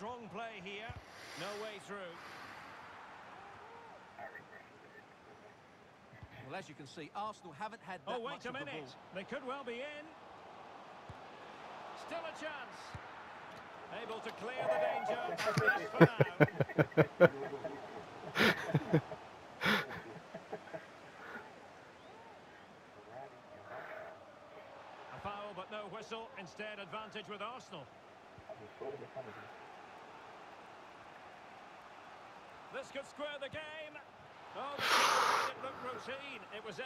Strong play here. No way through. Well, as you can see, Arsenal haven't had that Oh, wait much a of the minute. ball. They could well be in. Still a chance. Able to clear the danger. A foul, but no whistle. Instead, advantage with Arsenal. This could square the game. Oh, it look routine. It was.